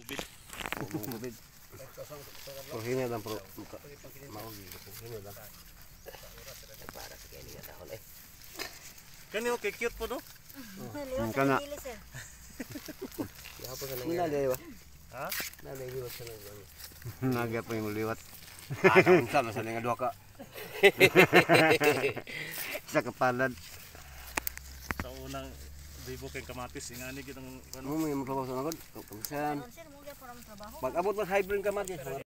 Ubit. Mubid. Panghinga lang pro. Maugi. Panghinga lang. Para sa kanya nga dahon eh. Kani okay cute po no? Kana. ang dili sir. Yapo sa nangyari. Nalay ba? Ha? Nalay liwat sa nangyari. Naga pa yung liwat. Ah, unsa man sa nga duha ka. Sa kapalad. Sa unang bibo kay kamatis ingani gid ang Mo may magtrabaho sa nagod. Pag abot mas hybrid kamatis.